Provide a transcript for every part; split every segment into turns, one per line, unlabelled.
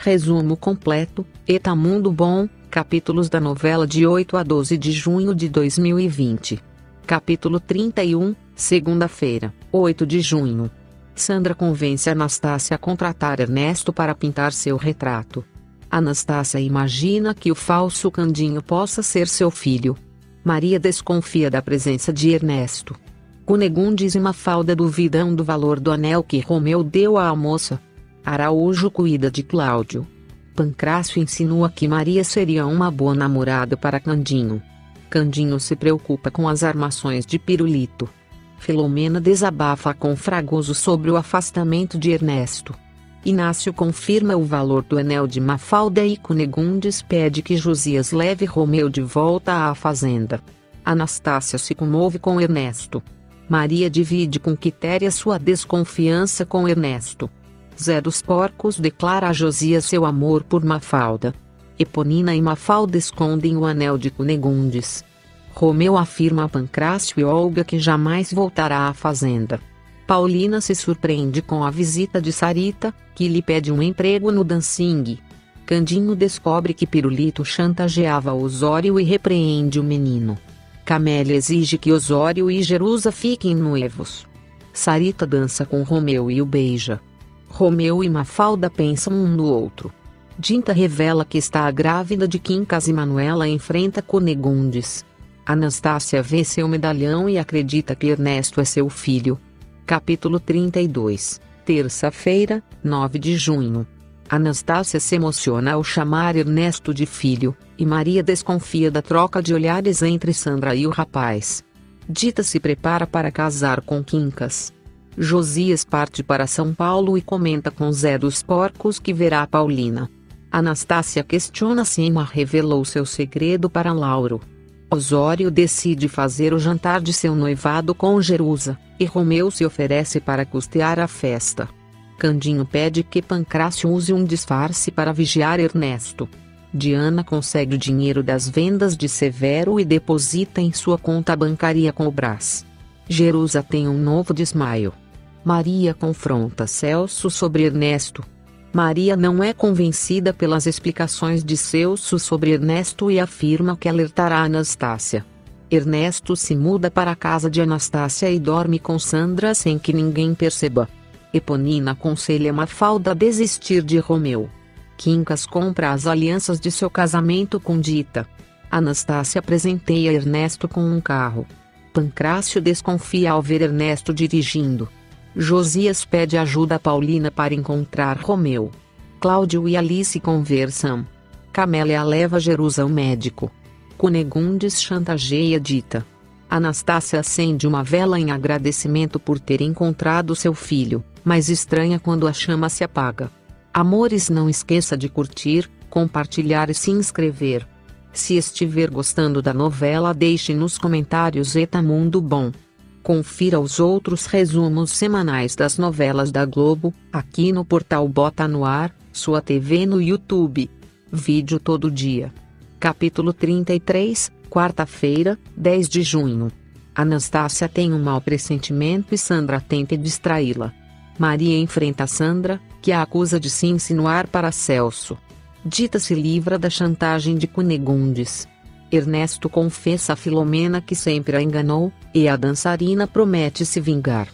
Resumo completo, Eta Mundo Bom, capítulos da novela de 8 a 12 de junho de 2020. Capítulo 31, segunda-feira, 8 de junho. Sandra convence Anastácia a contratar Ernesto para pintar seu retrato. Anastácia imagina que o falso Candinho possa ser seu filho. Maria desconfia da presença de Ernesto. Cunegundes e Mafalda duvidam do valor do anel que Romeu deu à moça. Araújo cuida de Cláudio. Pancrácio insinua que Maria seria uma boa namorada para Candinho. Candinho se preocupa com as armações de Pirulito. Filomena desabafa com Fragoso sobre o afastamento de Ernesto. Inácio confirma o valor do anel de Mafalda e Cunegundes pede que Josias leve Romeu de volta à fazenda. Anastácia se comove com Ernesto. Maria divide com Quitéria sua desconfiança com Ernesto. Zé dos Porcos declara a Josias seu amor por Mafalda. Eponina e Mafalda escondem o anel de Cunegundes. Romeu afirma a Pancrácio e Olga que jamais voltará à fazenda. Paulina se surpreende com a visita de Sarita, que lhe pede um emprego no Dancing. Candinho descobre que Pirulito chantageava Osório e repreende o menino. Camélia exige que Osório e Jerusa fiquem noivos. Sarita dança com Romeu e o beija. Romeu e Mafalda pensam um no outro. Dinta revela que está grávida de Quincas e Manuela enfrenta Cunegundes. Anastácia vê seu medalhão e acredita que Ernesto é seu filho. Capítulo 32 Terça-feira, 9 de junho. Anastácia se emociona ao chamar Ernesto de filho, e Maria desconfia da troca de olhares entre Sandra e o rapaz. Dita se prepara para casar com Quincas. Josias parte para São Paulo e comenta com Zé dos Porcos que verá Paulina. Anastácia questiona se Emma revelou seu segredo para Lauro. Osório decide fazer o jantar de seu noivado com Jerusa, e Romeu se oferece para custear a festa. Candinho pede que Pancrácio use um disfarce para vigiar Ernesto. Diana consegue o dinheiro das vendas de Severo e deposita em sua conta bancária com o Brás. Jerusa tem um novo desmaio. Maria confronta Celso sobre Ernesto. Maria não é convencida pelas explicações de Celso sobre Ernesto e afirma que alertará Anastácia. Ernesto se muda para a casa de Anastácia e dorme com Sandra sem que ninguém perceba. Eponina aconselha Mafalda a desistir de Romeu. Quincas compra as alianças de seu casamento com Dita. Anastácia presenteia Ernesto com um carro. Pancrácio desconfia ao ver Ernesto dirigindo. Josias pede ajuda a Paulina para encontrar Romeu. Cláudio e Alice conversam. Camélia leva Jerusa ao médico. Cunegundes chantageia Dita. Anastácia acende uma vela em agradecimento por ter encontrado seu filho, mas estranha quando a chama se apaga. Amores, não esqueça de curtir, compartilhar e se inscrever. Se estiver gostando da novela, deixe nos comentários Eta Mundo Bom. Confira os outros resumos semanais das novelas da Globo, aqui no portal Bota no Ar, sua TV no YouTube. Vídeo todo dia. Capítulo 33, quarta-feira, 10 de junho. Anastácia tem um mau pressentimento e Sandra tenta distraí-la. Maria enfrenta Sandra, que a acusa de se insinuar para Celso. Dita se livra da chantagem de Cunegundes. Ernesto confessa a Filomena que sempre a enganou, e a dançarina promete se vingar.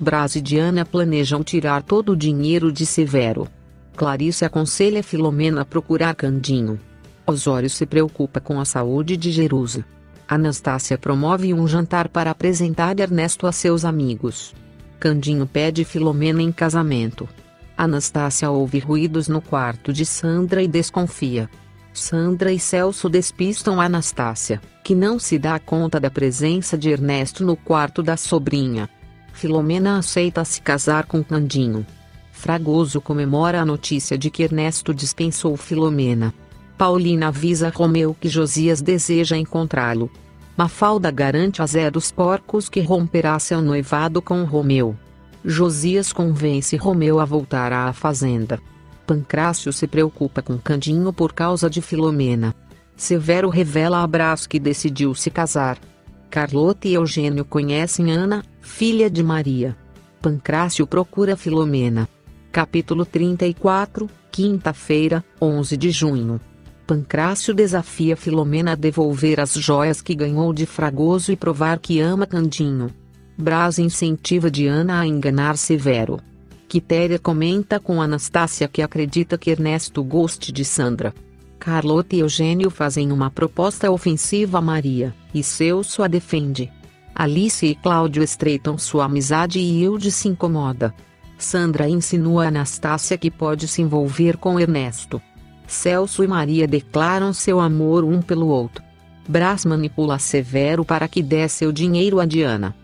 Brás e Diana planejam tirar todo o dinheiro de Severo. Clarice aconselha Filomena a procurar Candinho. Osório se preocupa com a saúde de Jerusa. Anastácia promove um jantar para apresentar Ernesto a seus amigos. Candinho pede Filomena em casamento. Anastácia ouve ruídos no quarto de Sandra e desconfia. Sandra e Celso despistam Anastácia, que não se dá conta da presença de Ernesto no quarto da sobrinha. Filomena aceita se casar com Candinho. Fragoso comemora a notícia de que Ernesto dispensou Filomena. Paulina avisa Romeu que Josias deseja encontrá-lo. Mafalda garante a Zé dos Porcos que romperá seu noivado com Romeu. Josias convence Romeu a voltar à fazenda. Pancrácio se preocupa com Candinho por causa de Filomena. Severo revela a Brás que decidiu se casar. Carlota e Eugênio conhecem Ana, filha de Maria. Pancrácio procura Filomena. Capítulo 34 Quinta-feira, 11 de junho. Pancrácio desafia Filomena a devolver as joias que ganhou de Fragoso e provar que ama Candinho. Brás incentiva Diana a enganar Severo. Quitéria comenta com Anastácia que acredita que Ernesto goste de Sandra. Carlota e Eugênio fazem uma proposta ofensiva a Maria, e Celso a defende. Alice e Cláudio estreitam sua amizade e Hilde se incomoda. Sandra insinua a Anastácia que pode se envolver com Ernesto. Celso e Maria declaram seu amor um pelo outro. Brás manipula Severo para que dê seu dinheiro a Diana.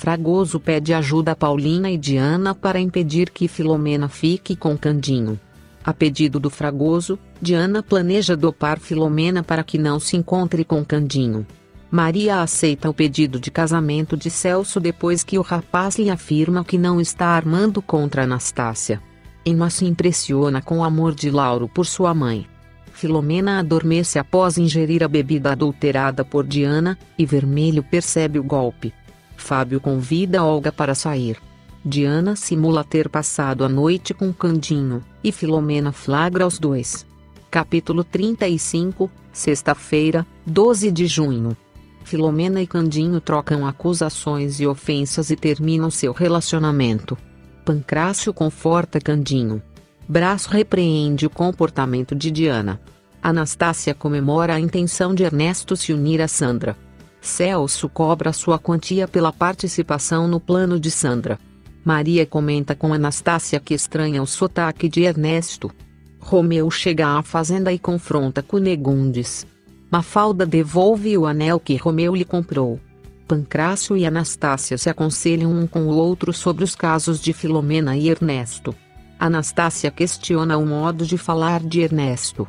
Fragoso pede ajuda a Paulina e Diana para impedir que Filomena fique com Candinho. A pedido do Fragoso, Diana planeja dopar Filomena para que não se encontre com Candinho. Maria aceita o pedido de casamento de Celso depois que o rapaz lhe afirma que não está armando contra Anastácia. Emma se impressiona com o amor de Lauro por sua mãe. Filomena adormece após ingerir a bebida adulterada por Diana, e Vermelho percebe o golpe. Fábio convida Olga para sair. Diana simula ter passado a noite com Candinho, e Filomena flagra os dois. Capítulo 35, sexta-feira, 12 de junho. Filomena e Candinho trocam acusações e ofensas e terminam seu relacionamento. Pancrácio conforta Candinho. Braço repreende o comportamento de Diana. Anastácia comemora a intenção de Ernesto se unir a Sandra. Celso cobra sua quantia pela participação no plano de Sandra. Maria comenta com Anastácia que estranha o sotaque de Ernesto. Romeu chega à fazenda e confronta Cunegundes. Mafalda devolve o anel que Romeu lhe comprou. Pancrácio e Anastácia se aconselham um com o outro sobre os casos de Filomena e Ernesto. Anastácia questiona o modo de falar de Ernesto.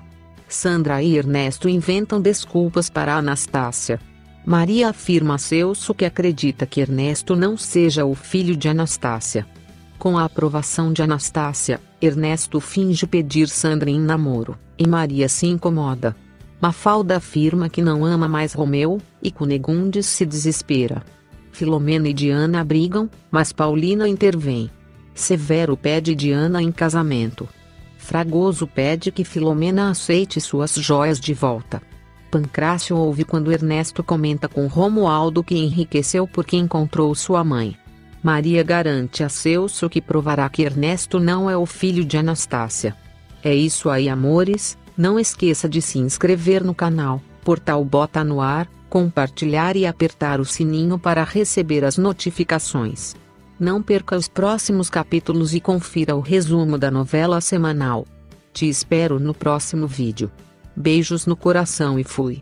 Sandra e Ernesto inventam desculpas para Anastácia. Maria afirma a Celso que acredita que Ernesto não seja o filho de Anastácia. Com a aprovação de Anastácia, Ernesto finge pedir Sandra em namoro, e Maria se incomoda. Mafalda afirma que não ama mais Romeu, e Cunegundes se desespera. Filomena e Diana brigam, mas Paulina intervém. Severo pede Diana em casamento. Fragoso pede que Filomena aceite suas joias de volta. Pancrácio ouve quando Ernesto comenta com Romualdo que enriqueceu porque encontrou sua mãe. Maria garante a Celso que provará que Ernesto não é o filho de Anastácia. É isso aí, amores. Não esqueça de se inscrever no canal, Portal Bota no Ar, compartilhar e apertar o sininho para receber as notificações. Não perca os próximos capítulos e confira o resumo da novela semanal. Te espero no próximo vídeo. Beijos no coração e fui.